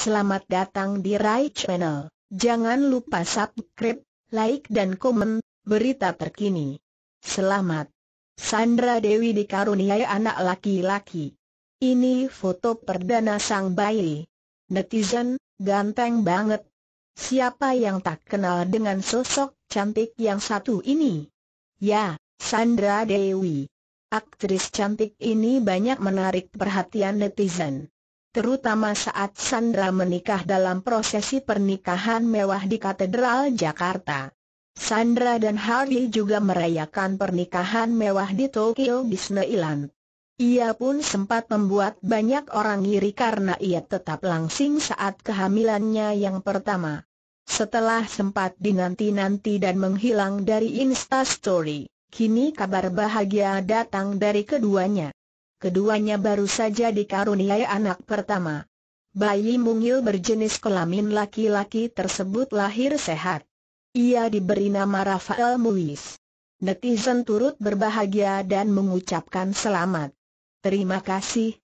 Selamat datang di Rai Channel. Jangan lupa subscribe, like dan komen berita terkini. Selamat. Sandra Dewi dikaruniai anak laki-laki. Ini foto perdana sang bayi. Netizen, ganteng banget. Siapa yang tak kenal dengan sosok cantik yang satu ini? Ya, Sandra Dewi. Aktris cantik ini banyak menarik perhatian netizen terutama saat Sandra menikah dalam prosesi pernikahan mewah di Katedral Jakarta. Sandra dan Hardy juga merayakan pernikahan mewah di Tokyo Disneyland. Ia pun sempat membuat banyak orang iri karena ia tetap langsing saat kehamilannya yang pertama. Setelah sempat dinanti-nanti dan menghilang dari Instastory, kini kabar bahagia datang dari keduanya keduanya baru saja dikaruniai anak pertama. Bayi mungil berjenis kelamin laki-laki tersebut lahir sehat. Ia diberi nama Rafael Muiz. Netizen turut berbahagia dan mengucapkan selamat. Terima kasih,